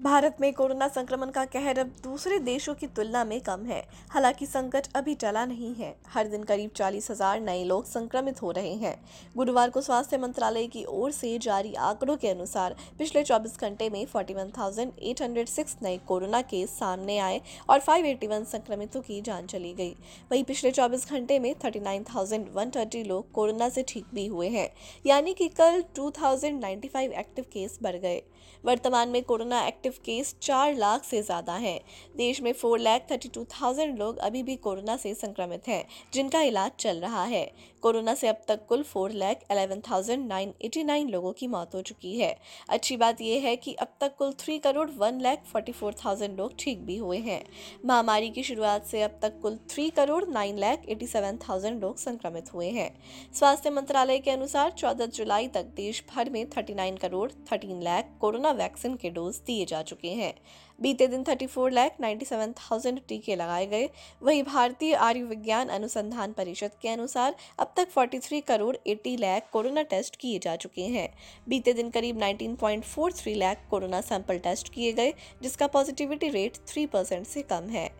भारत में कोरोना संक्रमण का कहर अब दूसरे देशों की तुलना में कम है। हालाँकि संकट अभी टला नहीं है। हर दिन करीब चालीस हज़ार नए लोग संक्रमित हो रहे हैं। गुरुवार को स्वास्थ्य मंत्रालय की ओर से जारी आंकड़ों के अनुसार पिछले 24 घंटे में 41,806 नए कोरोना केस सामने आए और 581 संक्रमितों की जान चली गई। वहीं पिछले 24 घंटे में 39,130 लोग कोरोना से ठीक भी हुए हैं यानी कि कल 2,095 एक्टिव केस बढ़ गए। वर्तमान में कोरोना एक्टिव एक्टिव केस चार लाख से ज़्यादा हैं। देश में four lakh thirty two thousand लोग अभी भी कोरोना से संक्रमित हैं, जिनका इलाज चल रहा है। कोरोना से अब तक कुल four lakh eleven thousand nine eighty nine लोगों की मौत हो चुकी है। अच्छी बात यह है कि अब तक कुल three crore one lakh forty four thousand लोग ठीक भी हुए हैं। महामारी की शुरुआत से अब तक कुल three crore nine lakh eighty seven thousand लोग संक्रमित हुए हैं। स्वास्थ्य मंत्रालय के अनुसार चौदह जुलाई तक देश भर में thirty nine crore thirteen lakh corona vaccine के डोज दिए जा चुके हैं। बीते दिन 34 लाख 97,000 टीके लगाए गए। वहीं भारतीय आयुर्विज्ञान अनुसंधान परिषद के अनुसार अब तक 43 करोड़ 80 लाख कोरोना टेस्ट किए जा चुके हैं। बीते दिन करीब 19.43 लाख कोरोना सैंपल टेस्ट किए गए जिसका पॉजिटिविटी रेट 3 परसेंट से कम है।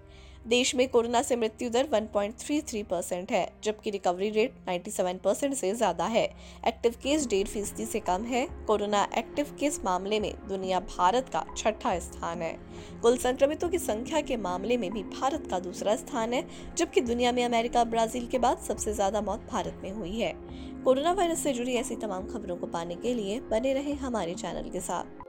देश में कोरोना से मृत्यु दर 1.33 परसेंट है, जबकि रिकवरी रेट 97 परसेंट से ज़्यादा है। एक्टिव केस डेढ़ फ़ीसदी से कम है। कोरोना एक्टिव केस मामले में दुनिया भारत का छठा स्थान है। कुल संक्रमितों की संख्या के मामले में भी भारत का दूसरा स्थान है, जबकि दुनिया में अमेरिका ब्राज़ील के बाद सबसे ज़्यादा मौत भारत में हुई है। कोरोना वायरस से जुड़ी ऐसी तमाम खबरों को पाने के लिए बने रहे हमारे चैनल के साथ।